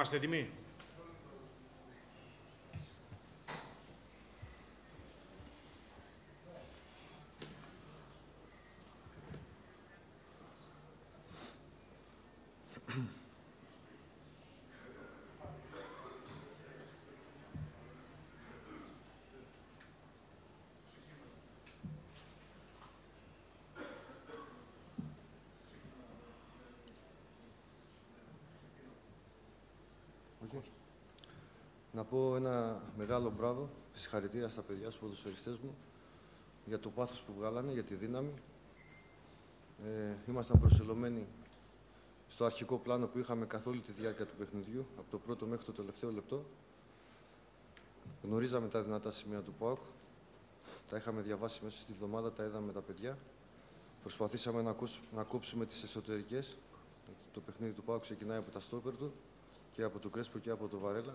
Είμαστε έτοιμοι; Να πω ένα μεγάλο μπράβο, συγχαρητήρια στα παιδιά στους ποδοσφαιριστές μου για το πάθος που βγάλανε, για τη δύναμη. Ε, ήμασταν προσελωμένοι στο αρχικό πλάνο που είχαμε καθ' όλη τη διάρκεια του παιχνιδιού, από το πρώτο μέχρι το τελευταίο λεπτό. Γνωρίζαμε τα δυνατά σημεία του ΠΑΟΚ. Τα είχαμε διαβάσει μέσα στη βδομάδα, τα είδαμε τα παιδιά. Προσπαθήσαμε να, να κόψουμε τις εσωτερικές. Το παιχνίδι του ΠΑΟΚ ξεκινάει από τα στόπερ του και από το Κρέσπο και από το Βαρέλα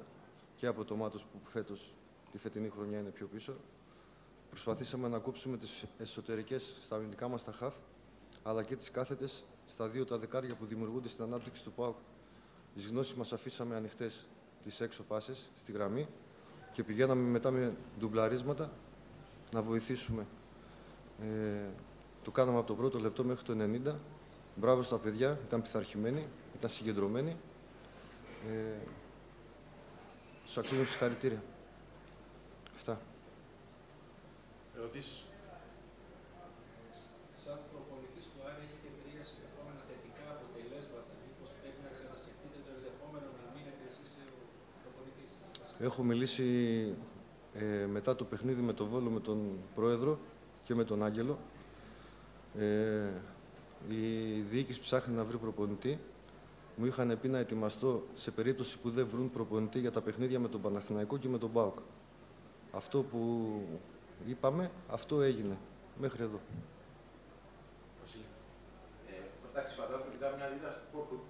και από το Μάτος που φέτος τη φετινή χρονιά είναι πιο πίσω. Προσπαθήσαμε να κόψουμε τις εσωτερικές στα αμυντικά μας τα χαφ, αλλά και τις κάθετες στα δύο τα δεκάρια που δημιουργούνται στην ανάπτυξη του ΠΑΟΚ. Τις γνώσεις μας αφήσαμε ανοιχτές τις έξω πάσες στη γραμμή και πηγαίναμε μετά με ντουμπλαρίσματα να βοηθήσουμε. Ε, το κάναμε από το πρώτο λεπτό μέχρι το 90. Μπράβο στα παιδιά, ήταν πειθαρχημένοι, ήταν συγκεντρωμένοι. Ε, τους αξίζουν συγχαρητήρια. Αυτά. Ερωτήσεις; Σαν προπονητής του Άρη έχετε τρία συνεχόμενα θετικά αποτελέσματα. Μήπως πρέπει να ξανασκεφτείτε το ενδεχόμενο να μείνετε εσείς ο προπονητής; Έχω μιλήσει ε, μετά το παιχνίδι με τον Βόλο, με τον Πρόεδρο και με τον Άγγελο. Ε, η διοίκηση ψάχνει να βρει προπονητή μου είχαν πει να ετοιμαστώ σε περίπτωση που δεν βρουν προπονητή για τα παιχνίδια με τον Παναθηναϊκό και με τον ΠΑΟΚ. Αυτό που είπαμε, αυτό έγινε μέχρι εδώ. Βασίλη. Ε, εντάξει, φαντάζομαι ότι ήταν μια δίδα του Πόρκουτ.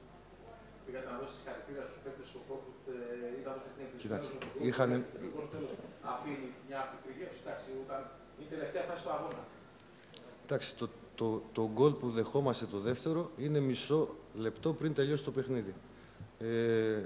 Πήγατε να δώσει χαρακτήρα στους παίκτες του Πόρκουτ ή να δώσετε την εκκλησία. Κοιτάξτε, είχαν... Αφήνει μια απεικρυγεύση, εντάξει, ήταν η τελευταία φάση του αγώνα. Εντάξει, το, το, το γκολ που δεχόμαστε το δεύτερο είναι μισό λεπτό πριν τελειώσει το παιχνίδι. Ε...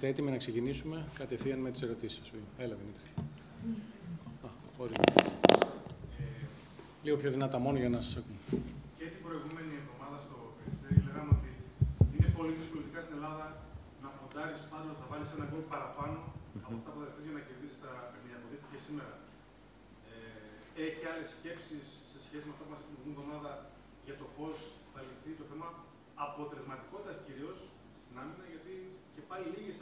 είστε έτοιμοι να ξεκινήσουμε κατευθείαν με τις ερωτήσεις. Έλα, Δημήτρη. Α, μπορεί. Ε, λίγο πιο δυνατά μόνο για να σας ακούμε. Και την προηγούμενη εβδομάδα στο Περιστέρι λέγαμε ότι είναι πολύ δύσκολο στην Ελλάδα να ποντάρει πάντα θα βάλεις ένα γκολ παραπάνω από αυτά που θα θες για να κερδίσει τα παιχνίδια. Αποδείχθηκε σήμερα. Ε, έχει άλλες σκέψεις σε σχέση με αυτό που μας είπε την εβδομάδα για το πώς θα λυθεί το θέμα αποτελεσματικότητας pai liga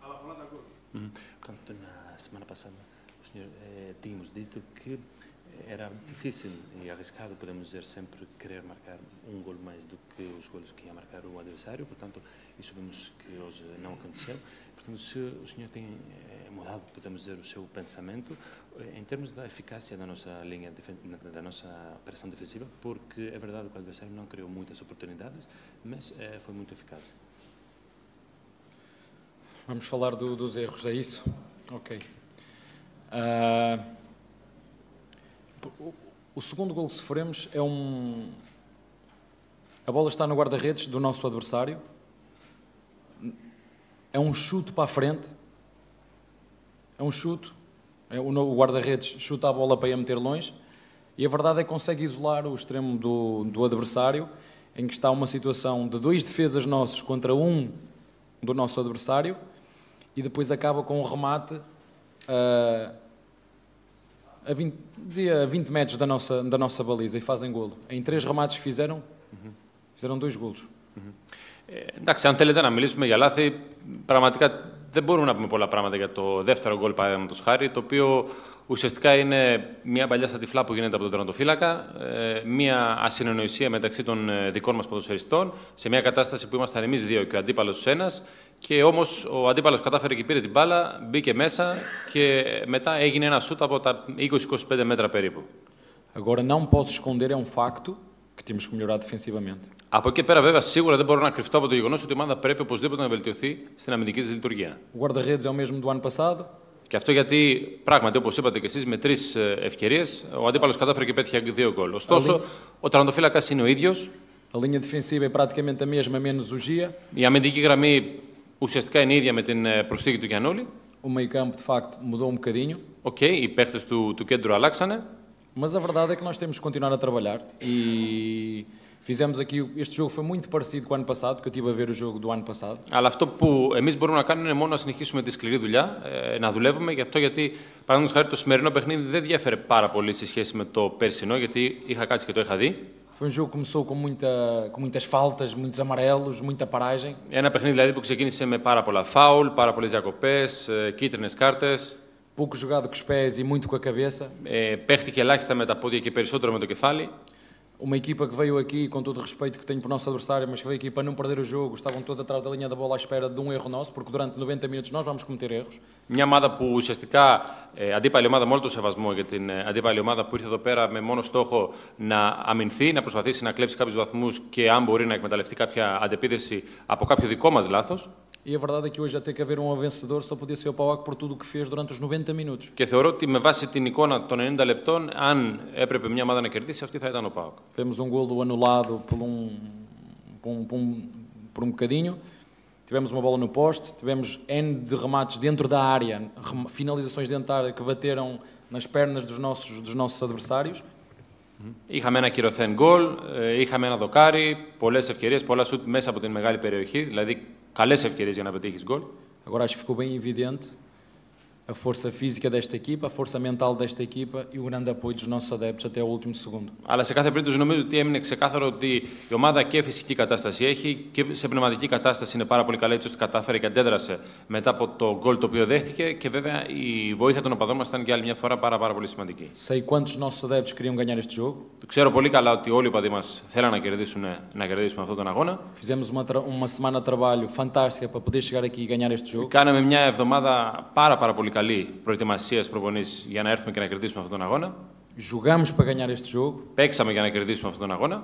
à da cor. Portanto, na semana passada, o senhor eh, tínhamos dito que era difícil e arriscado, podemos dizer, sempre querer marcar um gol mais do que os gols que ia marcar o adversário, portanto, isso vimos que hoje não aconteceu. Portanto, se o senhor tem eh, mudado, podemos dizer, o seu pensamento eh, em termos da eficácia da nossa linha, da nossa pressão defensiva, porque é verdade que o adversário não criou muitas oportunidades, mas eh, foi muito eficaz. Vamos falar do, dos erros, é isso? Ok. Uh, o, segundo gol que sofremos é um. A bola está no guarda-redes do nosso adversário. É um chute para a frente. É um chute. É, o guarda-redes chuta a bola para ir meter longe. E a verdade é que consegue isolar o extremo do, do adversário, em que está uma situação de dois defesas nossos contra um do nosso adversário e depois acaba com um remate uh, a, 20, dizia, a 20 metros da nossa, da nossa baliza e fazem golo. Em três remates que fizeram, fizeram dois golos. Ε, εντάξει, αν θέλετε να μιλήσουμε για λάθη, πραγματικά δεν μπορούμε να πούμε πολλά πράγματα για το δεύτερο γκολ, παραδείγματος χάρη, το οποίο ουσιαστικά είναι μια παλιά στατιφλά που γίνεται από τον τερματοφύλακα, ε, μια ασυνεννοησία μεταξύ των ε, δικών μας ποδοσφαιριστών, σε μια κατάσταση που ήμασταν εμείς δύο και ο αντίπαλος ένας, και όμως ο αντίπαλος κατάφερε και πήρε την μπάλα, μπήκε μέσα και μετά έγινε ένα σούτ από τα 20-25 μέτρα περίπου. Agora não posso esconder, é um facto que temos que melhorar defensivamente. Από εκεί πέρα, βέβαια, σίγουρα δεν μπορώ να κρυφτώ από το γεγονός ότι η ομάδα πρέπει οπωσδήποτε να βελτιωθεί στην αμυντική της λειτουργία. O guarda-redes é o mesmo do ano passado. Και αυτό γιατί, πράγματι, όπως είπατε και εσείς, με τρεις ευκαιρίες, ο αντίπαλος κατάφερε και πέτυχε δύο γκολ. Ωστόσο, ο τερματοφύλακας είναι ο ίδιος. A linha defensiva é praticamente a mesma, menos o Gia. Η αμυντική γραμμή ουσιαστικά είναι ίδια με την προσθήκη του Γιαννούλη. O meio campo, de facto, mudou um bocadinho. Ok, okay, οι παίχτες του, του κέντρου αλλάξανε. Mas a verdade é que nós temos que continuar a trabalhar e Fizemos aqui, este jogo foi muito parecido com o ano passado, porque eu estive a ver o jogo do ano passado. Αλλά αυτό που εμείς μπορούμε να κάνουμε είναι μόνο να συνεχίσουμε τη σκληρή δουλειά, ε, να δουλεύουμε. Γι' αυτό γιατί, παραδείγματος χάρη, το σημερινό παιχνίδι δεν διέφερε πάρα πολύ σε σχέση με το περσινό, γιατί είχα κάτσει και το είχα δει. Foi um jogo que começou com, muita, com muitas faltas, muitos amarelos, muita paragem. Ένα παιχνίδι δηλαδή που ξεκίνησε με πάρα πολλά φάουλ, πάρα πολλέ διακοπέ, κίτρινε κάρτε. Pouco jogado com os pés e muito com a cabeça. Ε, παίχτηκε ελάχιστα με τα πόδια και περισσότερο με το κεφάλι. uma equipa que veio aqui, com todo o respeito que tenho para o nosso adversário, mas que veio aqui para não perder o jogo, estavam todos atrás da linha da bola à espera de um erro nosso, porque durante 90 minutos nós vamos cometer erros. Μια ομάδα που ουσιαστικά ε, αντίπαλη ομάδα με όλο το σεβασμό για την ε, αντίπαλη ομάδα που ήρθε εδώ πέρα με μόνο στόχο να αμυνθεί, να προσπαθήσει να κλέψει κάποιους βαθμούς και αν μπορεί να εκμεταλλευτεί κάποια αντεπίδεση από κάποιο δικό μας λάθος. E a verdade é que hoje até que haver um vencedor só podia ser o Pauac por tudo o que fez durante os 90 minutos. Και θεωρώ ότι με βάση την εικόνα των 90 λεπτών, αν έπρεπε μια ομάδα να κερδίσει, αυτή θα ήταν ο Πάοκ. Tivemos um golo anulado por um, por um, por um, por um bocadinho. Tivemos uma bola no poste, tivemos N de remates dentro da área, finalizações dentro da área que bateram nas pernas dos nossos, dos nossos adversários. Είχαμε ένα κυρωθέν γκολ, είχαμε ένα δοκάρι, πολλές ευκαιρίες, πολλά σουτ μέσα από την μεγάλη περιοχή, δηλαδή καλές ευκαιρίες για να πετύχεις γκολ. Agora acho que ficou bem evidente a força física desta equipa, a força mental desta equipa e o grande apoio dos nossos adeptos até o último segundo. Αλλά σε κάθε περίπτωση νομίζω ότι έμεινε ξεκάθαρο ότι η ομάδα και φυσική κατάσταση έχει και σε πνευματική κατάσταση είναι πάρα πολύ καλή έτσι ώστε κατάφερε και αντέδρασε μετά από το γκολ το οποίο δέχτηκε και βέβαια η βοήθεια των οπαδών μας ήταν και άλλη μια φορά πάρα, πάρα πολύ σημαντική. Sei quantos nossos adeptos queriam ganhar este jogo; Ξέρω πολύ καλά ότι όλοι οι οπαδοί μας θέλαν να κερδίσουν, να κερδίσουμε αυτόν τον αγώνα. Fizemos uma, uma semana de trabalho fantástica para poder chegar aqui e ganhar este jogo. Κάναμε μια εβδομάδα πάρα, πάρα πολύ καλή προετοιμασία προπονή για να έρθουμε και να κερδίσουμε αυτόν τον αγώνα. Jogamos para ganhar este jogo. Παίξαμε για να κερδίσουμε αυτόν τον αγώνα.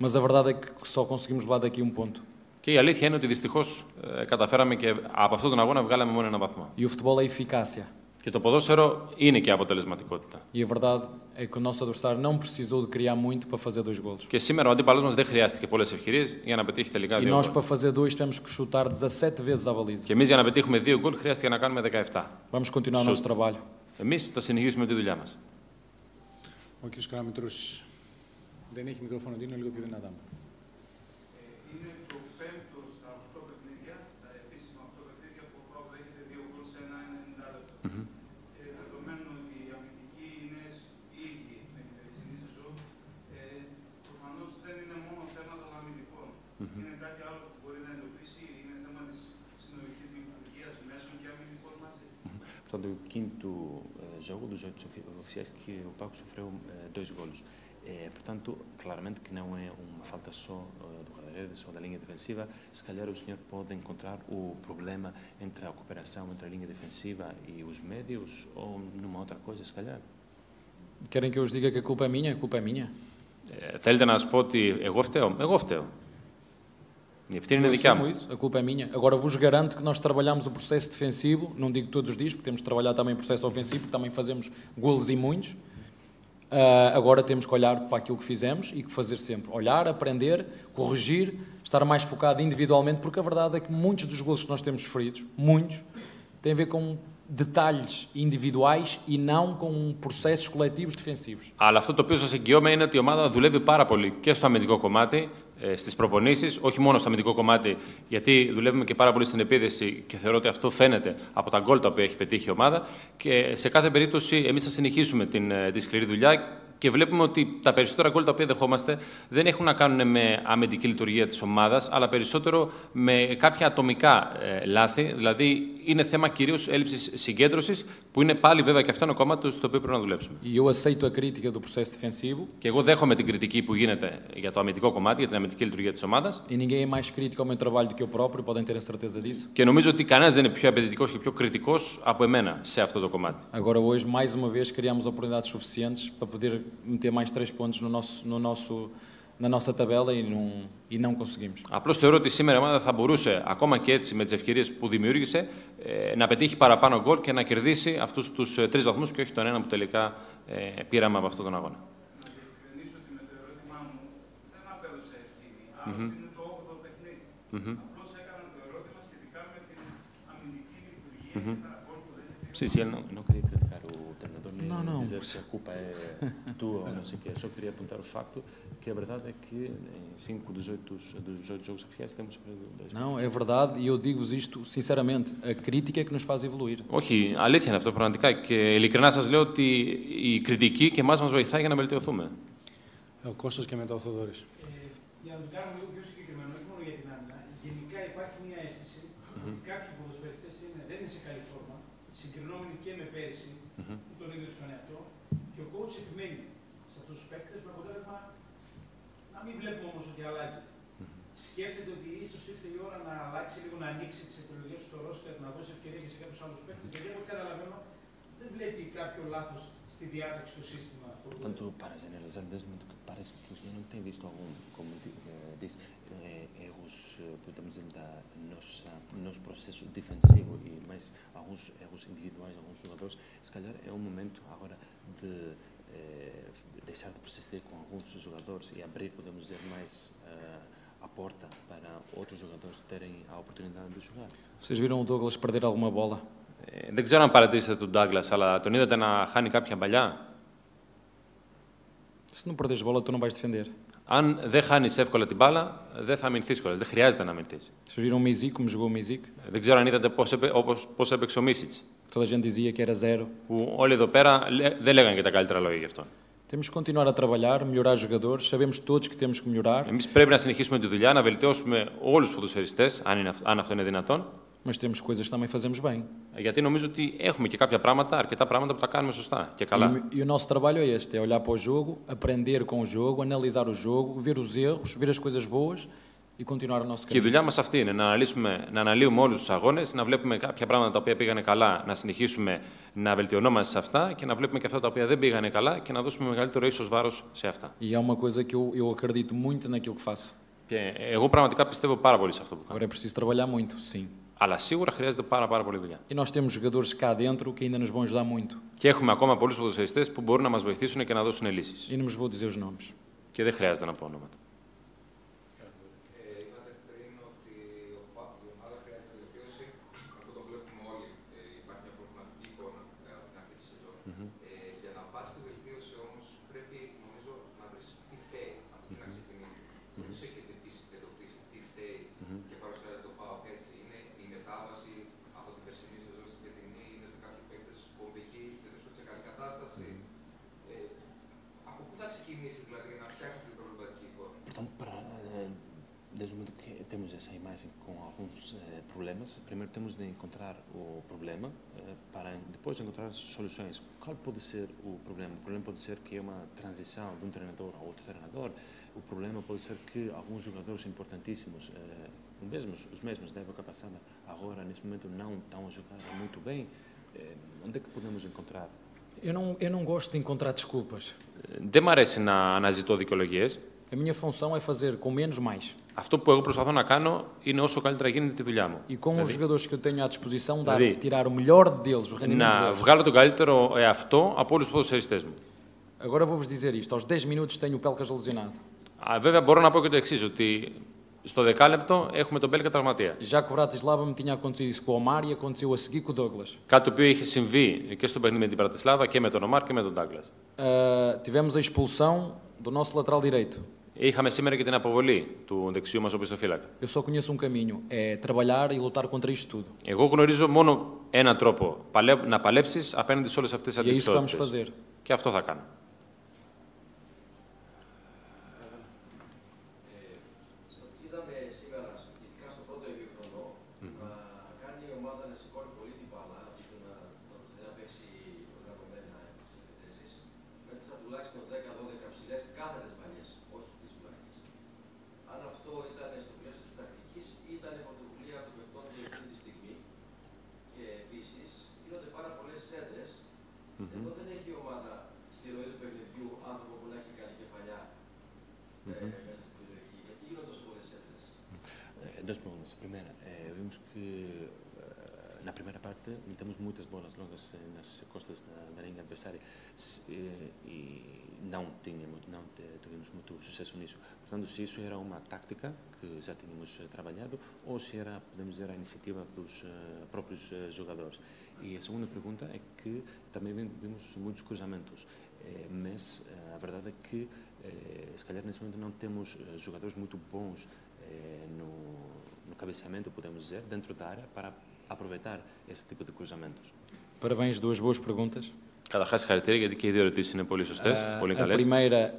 Mas a verdade é que só conseguimos levar daqui um ponto. Και η αλήθεια είναι ότι δυστυχώς ε, καταφέραμε και από αυτόν τον αγώνα βγάλαμε μόνο ένα βαθμό. E o futebol é eficácia. Και το ποδόσφαιρο είναι και αποτελεσματικότητα. E a verdade é que o nosso adversário não precisou de criar muito para fazer dois golos. Και σήμερα ο αντίπαλος μας δεν χρειάστηκε πολλές ευκαιρίες για να πετύχει τελικά E δύο nós, γκολ. para fazer dois, temos que chutar 17 vezes à baliza. Και εμείς για να πετύχουμε δύο γκολ χρειάστηκε να κάνουμε 17. Vamos continuar o nosso trabalho. Εμείς θα συνεχίσουμε τη δουλειά μας. Ο κ. Καραμητρούς δεν έχει μικρόφωνο, είναι λίγο πιο δυνατά. Είναι quinto eh, jogo dos oito ofi- oficiais que o Paco sofreu eh, dois golos. Eh, portanto, claramente que não é uma falta só eh, do guarda-redes ou da linha defensiva. Se calhar o senhor pode encontrar o problema entre a cooperação entre a linha defensiva e os médios ou numa outra coisa, se calhar. Querem que eu vos diga que a culpa é minha? A culpa é minha. Ε, θέλετε να σα πω ότι εγώ φταίω. Εγώ φταίω. Η ευθύνη είναι Eu δικιά assumo μου. isso, a culpa é minha. Agora vos garanto que nós trabalhamos o processo defensivo, não digo todos os dias, porque temos de trabalhar também o processo ofensivo, porque também fazemos golos e muitos. Ah, agora temos que olhar para aquilo que fizemos e que fazer sempre. Olhar, aprender, corrigir, estar mais focado individualmente, porque a verdade é que muitos dos golos que nós temos feridos, muitos, têm a ver com detalhes individuais e não com processos coletivos defensivos. Αλλά αυτό το οποίο σα εγγυώμαι είναι ότι η ομάδα δουλεύει πάρα πολύ και στο αμυντικό κομμάτι, στις προπονήσεις, όχι μόνο στο αμυντικό κομμάτι, γιατί δουλεύουμε και πάρα πολύ στην επίδεση και θεωρώ ότι αυτό φαίνεται από τα γκολ τα οποία έχει πετύχει η ομάδα. Και σε κάθε περίπτωση, εμείς θα συνεχίσουμε την, ε, τη σκληρή δουλειά και βλέπουμε ότι τα περισσότερα γκολ τα οποία δεχόμαστε δεν έχουν να κάνουν με αμυντική λειτουργία της ομάδας, αλλά περισσότερο με κάποια ατομικά ε, λάθη. Δηλαδή, είναι θέμα κυρίως έλλειψης συγκέντρωσης, που είναι πάλι βέβαια και αυτό ένα κομμάτι στο οποίο πρέπει να δουλέψουμε. E eu aceito a crítica do processo defensivo Και εγώ δέχομαι την κριτική που γίνεται για το αμυντικό κομμάτι, για την αμυντική λειτουργία της ομάδας. e ninguém é mais crítico ao meu trabalho do que eu próprio, podem ter a certeza disso. Και νομίζω ότι κανένας δεν είναι πιο απαιτητικός και πιο κριτικός από εμένα σε αυτό το κομμάτι. Agora, hoje, mais uma vez, criamos oportunidades suficientes para poder meter mais três pontos no nosso, no nosso, na nossa tabela e não, e não conseguimos. Απλώς θεωρώ ότι σήμερα η ομάδα θα μπορούσε, ακόμα και έτσι με τις ευκαιρίες που δημιούργησε, ε, να πετύχει παραπάνω γκολ και να κερδίσει αυτούς τους τρεις βαθμούς και όχι τον ένα που τελικά ε, πήραμε από αυτόν τον αγώνα. Να διευκρινίσω ότι με το ερώτημά μου δεν απέδωσε ευθύνη. Άλλωστε είναι το 8ο παιχνίδι. Απλώς έκανα το ερώτημα σχετικά με την αμυντική λειτουργία και τα γκολ που δεν Sim, sim, Eu não, não queria criticar o treinador nem Não, não. dizer se a culpa é tua ou não sei o quê. Eu só queria apontar o facto que a verdade é que em cinco dos oito, dos oito jogos oficiais temos sofrido dois Não, é verdade e eu digo-vos isto sinceramente. A crítica é que nos faz evoluir. Όχι, αλήθεια είναι αυτό πραγματικά. Και ειλικρινά σα λέω ότι η κριτική και εμά μα βοηθάει για να βελτιωθούμε. Ο Κώστας και μετά ο Θοδωρής. Ε, για να το κάνω λίγο πιο συγκεκριμένο, όχι μόνο για την άμυνα, γενικά υπάρχει μια αίσθηση ότι κάποιοι ποδοσφαιριστές είναι, δεν είναι σε καλή φόρμα, συγκρινόμενοι και με πέρυσι, που τον ίδιο του εαυτό, και ο coach επιμένει σε αυτού του παίκτε με αποτέλεσμα να μην βλέπουμε όμω ότι Σκέφτεται ότι ίσως ήρθε η ώρα να αλλάξει λίγο, να ανοίξει τις επιλογές του στο Ρώστερ, να δώσει ευκαιρία σε κάποιους άλλους παίκτες. Γιατί εγώ καταλαβαίνω, δεν βλέπει κάποιο λάθος στη διάταξη του σύστημα αυτό. Αν το παραζενέρε, το αγώνα που είναι deixar de persistir com alguns jogadores e abrir, podemos dizer, mais eh, a porta para outros jogadores terem a oportunidade de jogar. Vocês viram o Douglas perder alguma bola? Ε, δεν ξέρω αν παρατηρήσατε τον Ντάγκλα, αλλά τον είδατε να χάνει κάποια παλιά. Se não perderes bola, tu não vais defender. Αν δεν χάνει εύκολα την μπάλα, δεν θα αμυνθεί κιόλα. Δεν χρειάζεται να αμυνθεί. Vocês viram o Mizik, como jogou o Mizik? Δεν ξέρω αν είδατε πώ έπαι, όπως- πώς έπαιξε ο Μίσιτ. Toda a gente dizia que era zero. Που όλοι εδώ πέρα λέ- δεν λέγανε και τα καλύτερα λόγια γι' αυτό. Temos que continuar a trabalhar, melhorar os jogadores. Sabemos todos que temos que melhorar, Εμεί πρέπει να συνεχίσουμε τη δουλειά, να βελτιώσουμε όλου του ποδοσφαιριστέ, αν, είναι αυ- αν αυτό είναι δυνατόν. mas temos coisas que também fazemos bem. Γιατί νομίζω ότι έχουμε και κάποια πράγματα, αρκετά πράγματα που τα κάνουμε σωστά και E, καλά. o- e o nosso trabalho é este: é olhar para o jogo, aprender com o jogo, analisar o jogo, ver os erros, ver as coisas boas e continuar o nosso Και η caminho. δουλειά μας αυτή είναι να, αναλύσουμε, να αναλύουμε όλους τους αγώνες, να βλέπουμε κάποια πράγματα τα οποία πήγανε καλά, να συνεχίσουμε να βελτιωνόμαστε σε αυτά και να βλέπουμε και αυτά τα οποία δεν πήγανε καλά και να δώσουμε μεγαλύτερο ίσως βάρος σε αυτά. E é uma coisa que eu, eu acredito muito naquilo que faço. Και εγώ πραγματικά πιστεύω πάρα πολύ σε αυτό που κάνω. Agora é preciso trabalhar muito, sim. Αλλά σίγουρα χρειάζεται πάρα, πάρα πολύ δουλειά. E nós temos jogadores cá dentro que ainda nos vão ajudar muito. Και έχουμε ακόμα πολλούς ποδοσφαιριστές που μπορούν να μας βοηθήσουν και να δώσουν λύσεις. E não vos vou dizer os nomes. Και δεν χρειάζεται να πω ονόματα. Ε, είπατε πριν ότι ο Πα- η ομάδα χρειάζεται βελτίωση. Αυτό το βλέπουμε όλοι. Ε, υπάρχει μια προβληματική εικόνα ε, από την αρχή τη σεζόν. Ε, για να πα essa imagem com alguns eh, problemas, primeiro temos de encontrar o problema eh, para depois encontrar as soluções. Qual pode ser o problema? O problema pode ser que é uma transição de um treinador a outro treinador. O problema pode ser que alguns jogadores importantíssimos, eh, mesmos, os mesmos da época passada, agora nesse momento não estão a jogar muito bem. Eh, onde é que podemos encontrar? Eu não, eu não gosto de encontrar desculpas. Δεν μ' αρέσει να αναζητώ δικαιολογίε. A minha função é fazer com menos mais. Αυτό που εγώ προσπαθώ να κάνω είναι όσο καλύτερα γίνεται τη δουλειά μου. E com os jogadores que eu tenho à disposição, dar, Δηλαδή, tirar o melhor deles, o rendimento Να deles. βγάλω τον καλύτερο εαυτό από όλους τους ποδοσφαιριστές μου. Agora vou-vos dizer isto. Aos 10 minutos tenho o Pelcas lesionado. Α, βέβαια, μπορώ να πω και το εξής, ότι στο δεκάλεπτο έχουμε τον Μπέλκα τραυματία. Já com o Bratislava me tinha acontecido isso com o Omar e aconteceu a seguir com o Douglas. Κάτι το οποίο είχε συμβεί και στο παιχνίδι με την Πρατισλάβα και με τον Ομάρ και με τον Ντάγκλας. Uh, tivemos a expulsão do nosso lateral direito. Είχαμε σήμερα και την αποβολή του δεξιού μας οπισθοφύλακα. Eu só conheço um caminho, é trabalhar e lutar contra isto tudo. Εγώ γνωρίζω μόνο έναν τρόπο. παλεύ- Να παλέψεις απέναντι σε όλες αυτές τις E é isso que vamos αντιπιστότητε. fazer. Και αυτό θα κάνω. Primeira, eh, vimos que eh, na primeira parte metemos muitas bolas longas eh, nas costas da, da linha adversária Se, eh, e não tínhamos, não tivemos muito sucesso nisso. Portanto, se isso era uma tática que já tínhamos trabalhado ou se era, podemos dizer, a iniciativa dos eh, próprios eh, jogadores. E a segunda pergunta é que também vim- vimos muitos cruzamentos, eh, mas a verdade é que eh, se calhar nesse momento não temos jogadores muito bons cabeceamento, podemos dizer, dentro da área para aproveitar esse tipo de cruzamentos. Parabéns, duas boas perguntas. Καταρχά, συγχαρητήρια γιατί και οι δύο ερωτήσει είναι πολύ σωστέ, Ah, πολύ a καλέ. primeira,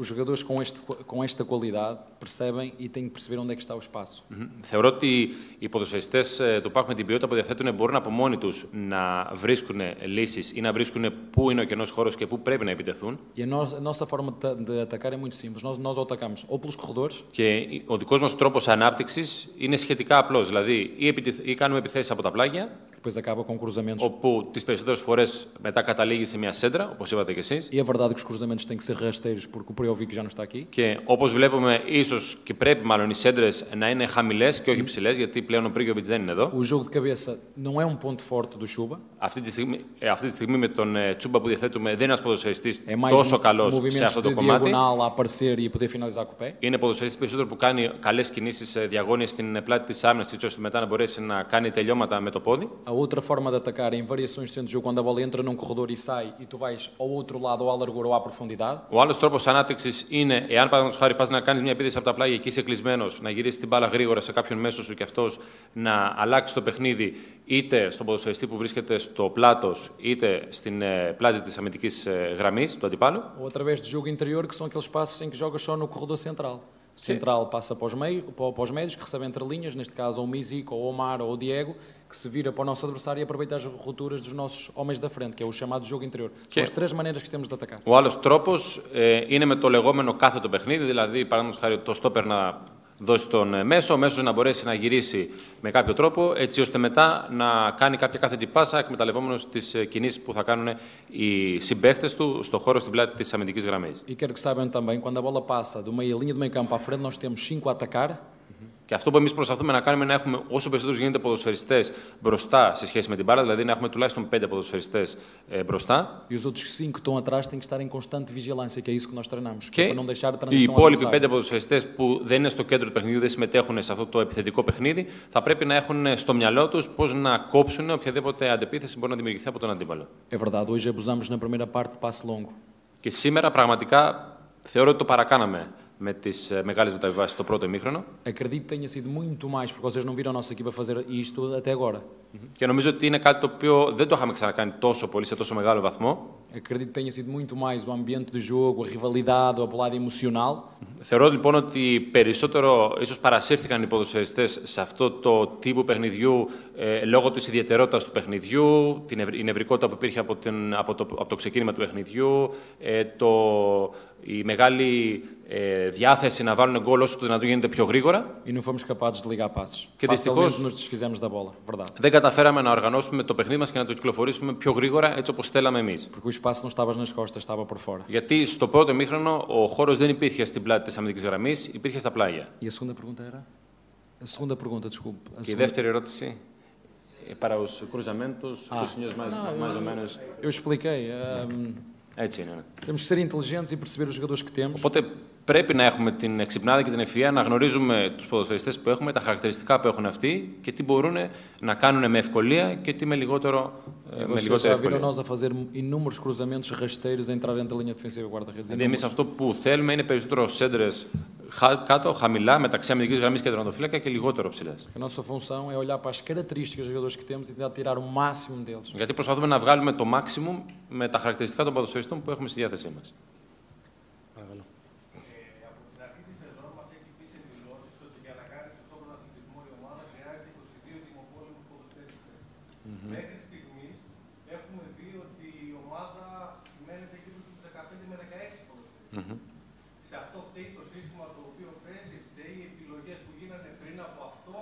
os jogadores com, este, com esta qualidade percebem e têm que perceber onde é que está o espaço. Θεωρώ ότι οι ποδοσφαιριστές του ΠΑΟΚ με την ποιότητα που διαθέτουν μπορούν από μόνοι τους να βρίσκουν λύσεις ή να βρίσκουν πού είναι ο κενός χώρος και πού πρέπει να επιτεθούν. E a, nós- a nossa forma de, ta- de atacar é muito simples. Nós, nós o atacamos ou pelos corredores, Και ο δικός μας τρόπος ανάπτυξης είναι σχετικά απλός. Δηλαδή, ή, επιτεθ- ή κάνουμε επιθέσεις από τα πλάγια, que depois acaba com cruzamentos. όπου τις περισσότερες φορές μετά καταλήγεις σε μια σέντρα, όπως είπατε κι εσείς. E é verdade que os cruzamentos têm que ser rasteiros porque o Priovic já não está aqui. Και όπως βλέπουμε, ίσως και πρέπει μάλλον οι σέντρες να είναι χαμηλές και όχι ψηλές, γιατί πλέον ο Πρίγκοβιτ δεν είναι εδώ. O jogo de cabeça não é um ponto forte do Chuba, Αυτή τη στιγμή, ε, αυτή τη στιγμή με τον ε, Τσούμπα που διαθέτουμε δεν είναι ένας ποδοσφαιριστής é mais τόσο mo- καλό σε movimentos αυτό το de κομμάτι. diagonal a aparecer e poder finalizar com o pé. Είναι ποδοσφαιριστής περισσότερο που κάνει καλές κινήσεις διαγώνια στην πλάτη της άμυνας, έτσι ώστε μετά να μπορέσει να κάνει τελειώματα με το πόδι. A outra forma de atacar é em variações de centro de jogo, quando a bola entra num corredor e sai e tu vais ao outro lado, ou à largura ou à profundidade; Ο άλλο τρόπο ανάπτυξη είναι, εάν παραδείγματο χάρη πα να κάνει μια επίθεση από τα πλάγια και είσαι κλεισμένο, να γυρίσει την μπάλα γρήγορα σε κάποιον μέσο σου και αυτό να αλλάξει το παιχνίδι είτε στον ποδοσφαιριστή που βρίσκεται στο πλάτο, είτε στην ε, πλάτη τη αμυντική γραμμή του αντιπάλου. Ou através de jogo interior, que são aqueles passos em que jogas só no corredor central. O central passa para os, meio, para para os médios, que recebem entre linhas, neste caso ou o Mizico, ou o Omar, ou o Diego, que se vira para o nosso adversário e aproveita as rupturas dos nossos homens da frente, que é o chamado jogo interior. São Que- as três maneiras que temos de atacar. Ο άλλο τρόπο ε, είναι με το λεγόμενο κάθετο παιχνίδι, δηλαδή παραδείγματο χάρη το στόπερ να δώσει τον ε, μέσο, ο μέσος να μπορέσει να γυρίσει με κάποιο τρόπο, έτσι ώστε μετά να κάνει κάποια κάθετη πάσα, εκμεταλλευόμενος τις κινήσεις που θα κάνουν οι συμπαίχτε του στο χώρο στην πλάτη της αμυντικής γραμμής. E quero que saibam também, quando a bola passa do meio, a linha do meio campo à frente, nós temos cinco a atacar Και αυτό που εμείς προσπαθούμε να κάνουμε είναι να έχουμε όσο περισσότερους γίνεται ποδοσφαιριστές μπροστά σε σχέση με την μπάλα, δηλαδή να έχουμε τουλάχιστον πέντε ποδοσφαιριστές ε, μπροστά. E os outros cinco que estão atrás têm que estar em constante vigilância, que é isso que nós treinamos. que é Και para não deixar a οι transição ao υπόλοιποι adversário. πέντε ποδοσφαιριστές που δεν είναι στο κέντρο του παιχνιδιού, δεν συμμετέχουν σε αυτό το επιθετικό παιχνίδι, θα πρέπει να έχουν στο μυαλό τους πώς να κόψουν οποιαδήποτε αντεπίθεση μπορεί να δημιουργηθεί από τον αντίπαλο. É verdade, hoje abusamos na primeira parte de passe longo. Και σήμερα πραγματικά θεωρώ ότι το παρακάναμε με τις μεγάλες μεταβιβάσεις στο πρώτο ημίχρονο. Acredito que tenha sido muito mais, porque vocês não viram a nossa equipa fazer isto até agora. Και νομίζω ότι είναι κάτι το οποίο δεν το είχαμε ξανακάνει τόσο πολύ, σε τόσο μεγάλο βαθμό. Acredito que tenha sido muito mais o ambiente do jogo, a rivalidade, o lado emocional. Θεωρώ λοιπόν ότι περισσότερο ίσως παρασύρθηκαν οι ποδοσφαιριστές σε αυτό το τύπο παιχνιδιού ε, λόγω της ιδιαιτερότητας του παιχνιδιού, την ευρ, η νευρικότητα που υπήρχε από, την, από, το, από το ξεκίνημα του παιχνιδιού, ε, το, η μεγάλη ε, διάθεση να βάλουν γκολ όσο το δυνατόν γίνεται πιο γρήγορα. E não fomos capazes de ligar passos. Και Facilmente δυστυχώς- nos desfizemos da bola, verdade. Δεν καταφέραμε να οργανώσουμε το παιχνίδι μας και να το κυκλοφορήσουμε πιο γρήγορα έτσι όπως θέλαμε εμείς. Porque o espaço não estava nas costas, estava por fora. Γιατί στο πρώτο μήχρονο ο χώρος δεν υπήρχε στην πλάτη της αμυντικής γραμμής, υπήρχε στα πλάγια. E a segunda pergunta era? A segunda pergunta, desculpe. A Και η segunda- δεύτερη ερώτηση. ε, Para os cruzamentos, Ah. os senhores mais, Não, mais eu- ou menos. Eu expliquei. hum, Έτσι είναι. ναι. temos que ser inteligentes e perceber os jogadores que temos. Οπότε πρέπει να έχουμε την εξυπνάδα και την ευφυα να γνωρίζουμε τους ποδοσφαιριστές που έχουμε, τα χαρακτηριστικά που έχουν αυτοί και τι μπορούν να κάνουν με ευκολία και τι με, λιγότερο, ε, με Vocês λιγότερη já viram ευκολία. nós a fazer inúmeros cruzamentos rasteiros a entrar entre a linha defensiva e o guarda-redes. Δηλαδή, εμεί αυτό που θέλουμε είναι περισσότερο σέντρες κάτω, χαμηλά, μεταξύ αμυντική γραμμής και τερματοφύλακα και λιγότερο ψηλές. A nossa função é olhar para as características dos jogadores que temos e tentar tirar o máximo deles. Γιατί προσπαθούμε να βγάλουμε το maximum με τα χαρακτηριστικά των ποδοσφαιριστών που έχουμε στη διάθεσή μας. Παρακαλώ. 16 ποδοσφαιριστέ. Σε αυτό φταίει το σύστημα το οποίο παίζει, φταίει οι επιλογέ που γίνανε πριν από αυτό.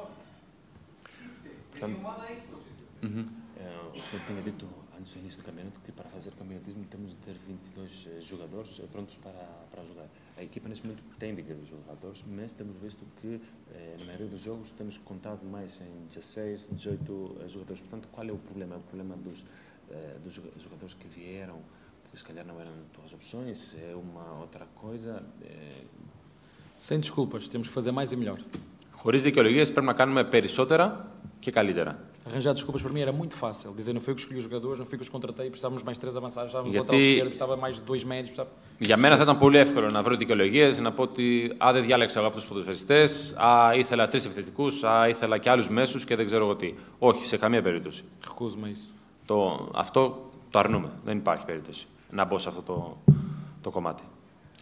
Τι φταίει, γιατί η ομάδα έχει το σύστημα. É, o senhor tinha dito antes do início do campeonato que para fazer campeonatismo temos de ter 22 eh, jogadores eh, prontos para, para jogar. A equipa nesse momento tem 22 jogadores, mas temos visto que eh, na maioria dos jogos temos contado mais em 16, 18 eh, jogadores. Portanto, qual é o problema? É o problema dos, eh, dos joga- jogadores que vieram, que se calhar não eram tuas opções, é uma outra coisa. Sem desculpas, temos que fazer mais e melhor. Χωρίς δικαιολογίες πρέπει να κάνουμε περισσότερα και καλύτερα. Arranjar desculpas para mim era muito fácil. Dizer, não foi que escolhi os jogadores, não foi que os contratei, precisávamos mais três avançados, precisávamos Γιατί... Γιατί... precisava Για μένα θα ήταν πολύ εύκολο να βρω δικαιολογίες, να πω ότι δεν διάλεξα εγώ αυτούς τους ήθελα τρεις επιθετικούς, ήθελα και άλλους μέσους και δεν ξέρω εγώ τι. Όχι, σε καμία περίπτωση. Αυτό το αρνούμε. Δεν υπάρχει περίπτωση να μπω σε αυτό το, το κομμάτι.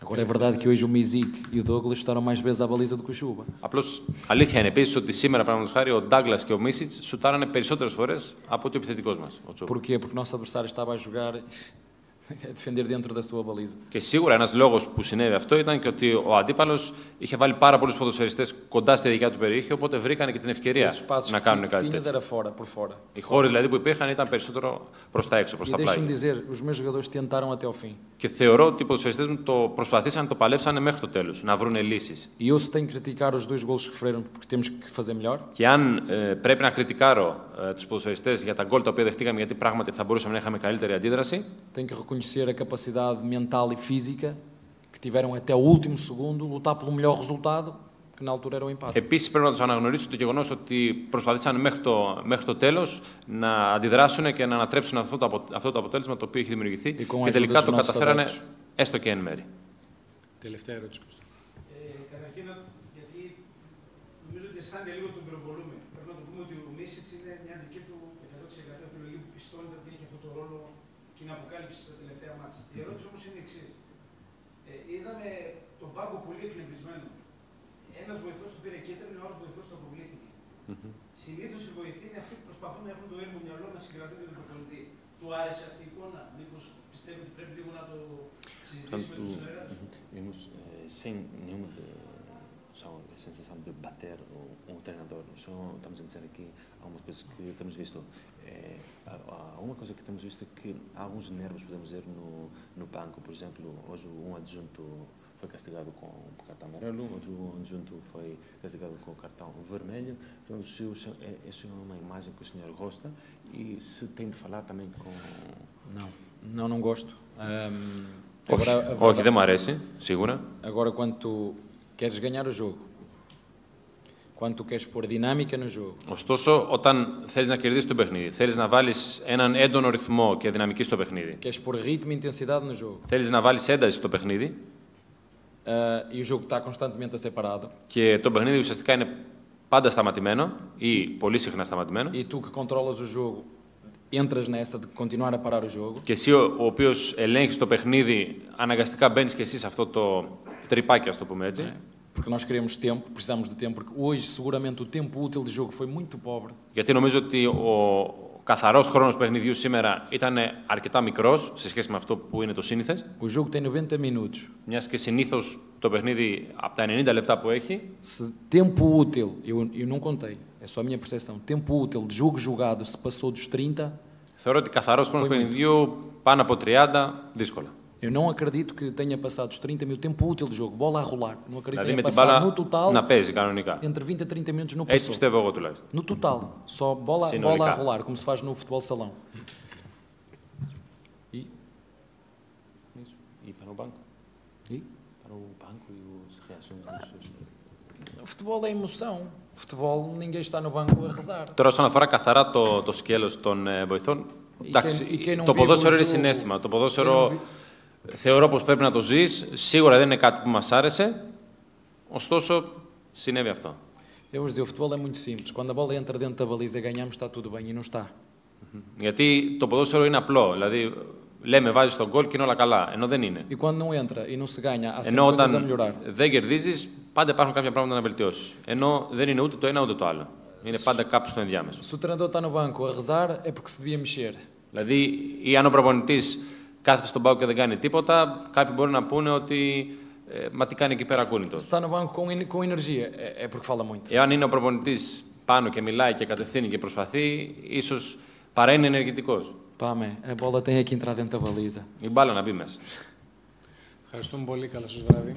Agora é verdade que hoje o Mizik e o Douglas estaram mais vezes à baliza do que o Chuba. Απλώς αλήθεια είναι επίσης ότι σήμερα, παραδείγματος χάρη, ο Ντάγκλα και ο Μίσιτ σουτάρανε περισσότερες φορές από ότι ο επιθετικός μας. Ο Τσούπ. Porquê? Porque o nosso adversário estava a jogar a defender dentro da sua baliza. Και σίγουρα ένας λόγος που συνέβη αυτό ήταν και ότι ο αντίπαλος είχε βάλει πάρα πολλούς ποδοσφαιριστές κοντά στη δικιά του περιοχή, οπότε βρήκαν και την ευκαιρία Os espaços να que, κάνουν que κάτι tinhas τέτοιο. era fora, por fora. Οι χώροι δηλαδή που υπήρχαν ήταν περισσότερο προς τα έξω, προς E τα deixem-me πλάγια. dizer, os meus jogadores tentaram até ao fim. Και θεωρώ ότι οι ποδοσφαιριστές μου το προσπαθήσαν, το παλέψανε μέχρι το τέλος, να βρουν λύσεις. E eu se tenho que criticar os dois golos que sofreram porque temos que fazer melhor, Και αν ε, πρέπει να κριτικάρω ε, τους ποδοσφαιριστές για τα γκολ τα οποία δεχτήκαμε, γιατί πράγματι θα μπορούσαμε να είχαμε καλύτερη αντίδραση, tenho que reconhecer a capacidade mental e física que tiveram até o último segundo lutar pelo melhor resultado, que na altura era o empate. Επίσης πρέπει να τους αναγνωρίσω το γεγονός ότι προσπαθήσαν μέχρι το, μέχρι το τέλος να αντιδράσουν και να ανατρέψουν αυτό το, απο- αυτό το αποτέλεσμα το οποίο έχει δημιουργηθεί Η και κομμάτια τελικά του το νόσου καταφέρανε αδέρφους. έστω και εν μέρη. Τελευταία ερώτηση. Κώστα. Ε, καταρχήν, γιατί νομίζω ότι αισθάνεται λίγο τον προβολούμε. Πρέπει να το πούμε ότι ο Μίσιτ είναι μια δική του 100% επιλογή που πιστώνεται ότι έχει αυτό το ρόλο και την αποκάλυψη στα τελευταία μάτια. Η ερώτηση όμως είναι η εξής. Ε, είδαμε τον πάγκο πολύ εκνευρισμένο. Ένας βοηθός του πήρε κίτρινο, ο άλλος βοηθός του αποβλήθηκε. Συνήθως οι βοηθοί είναι αυτοί που προσπαθούν να έχουν το έρμο μυαλό να συγκρατούν τον προπονητή. Του άρεσε αυτή η εικόνα, Μήπως πιστεύει ότι πρέπει λίγο να το συζητήσουμε με τους Portanto, συνεργάτες; são a sensação de bater um, um treinador. Só estamos a dizer aqui algumas coisas que temos visto. É, há, uma coisa que temos visto que há alguns nervos, podemos dizer, no, no banco. Por exemplo, hoje um adjunto foi castigado com um cartão amarelo, outro adjunto foi castigado com um cartão vermelho. então se o, essa é, é uma imagem que o senhor gosta e se tem de falar também com... Não, não, não gosto. Um, agora, Oxe, agora, é aqui demora, sim? Segura? Agora, quanto queres ganhar o jogo, quando tu queres pôr dinâmica no jogo, Ωστόσο, όταν θέλεις να κερδίσεις το παιχνίδι, θέλεις να βάλεις έναν έντονο ρυθμό και δυναμική στο παιχνίδι, queres pôr ritmo e intensidade no jogo, θέλεις να βάλεις ένταση στο παιχνίδι. Ah, e o jogo está constantemente a ser parado, και το παιχνίδι ουσιαστικά είναι πάντα σταματημένο ή πολύ συχνά σταματημένο, e tu que controlas o jogo entras nessa de continuar a parar o jogo, και εσύ ο, ο οποίος ελέγχεις το παιχνίδι, αναγκαστικά μπαίνεις και εσύ σε αυτό το τρυπάκι, ας το πούμε έτσι. porque nós queremos tempo, precisamos de tempo, porque hoje seguramente o tempo útil de jogo foi muito pobre. Γιατί νομίζω ότι ο καθαρό χρόνο παιχνιδιού σήμερα ήταν αρκετά μικρό σε σχέση με αυτό που είναι το σύνηθε. O jogo tem 90 minutos. Μια και συνήθω το παιχνίδι από τα 90 λεπτά που έχει, Se tempo útil, eu, eu não contei, é só a minha percepção, tempo útil de jogo jogado se passou dos 30, θεωρώ ότι καθαρό χρόνο παιχνιδιού πάνω από 30 δύσκολα. eu não acredito que tenha passado dos 30 mil, tempo útil de jogo, bola a rolar. Não acredito Δηλαδή que με tenha την passado μπάλα no total να παίζει κανονικά. entre 20 a 30 minutos no Έτσι passou. πιστεύω εγώ τουλάχιστον. No total, só bola, Συνολικά. bola a rolar, como se faz no futebol salão. E, Ή para o banco. e Para o banco e as reações dos seus... o futebol é emoção. O futebol, ninguém está no banco a rezar. Τώρα, όσον αφορά καθαρά το, το σκέλος των ε, βοηθών, εντάξει, και- και το non ποδόσφαιρο vivo είναι ζω- συνέστημα. Το και ποδόσφαιρο non Θεωρώ πως πρέπει να το ζεις. Σίγουρα δεν είναι κάτι που μας άρεσε, ωστόσο συνέβη αυτό. Eu vos dizer, o futebol é muito simples. Quando a bola entra dentro da baliza e ganhamos, está tudo bem. E não está. Γιατί το ποδόσφαιρο είναι απλό. Δηλαδή, λέμε βάζεις τον γκολ και είναι όλα καλά. Ενώ δεν είναι. E quando não entra e não se ganha, há sempre Ενώ coisas a όταν melhorar. δεν κερδίζεις, πάντα υπάρχουν κάποια πράγματα να βελτιώσεις. Ενώ δεν είναι ούτε το ένα ούτε το άλλο. Είναι πάντα κάπου στο ενδιάμεσο. Se o treinador está no banco a rezar, é porque se devia mexer. Δηλαδή, ή αν ο προπονητής κάθεται στον πάγκο και δεν κάνει τίποτα, κάποιοι μπορεί να πούνε ότι ε, μα τι κάνει εκεί πέρα ακούνητο. Está no banco com, com energia, é, é porque fala muito. Εάν είναι ο προπονητής πάνω και μιλάει και κατευθύνει και προσπαθεί, ίσως παραείνει ενεργητικός. Πάμε. Η μπάλα tem aqui entrar dentro da baliza. Η μπάλα να μπει μέσα. Ευχαριστούμε πολύ. Καλό σας βράδυ.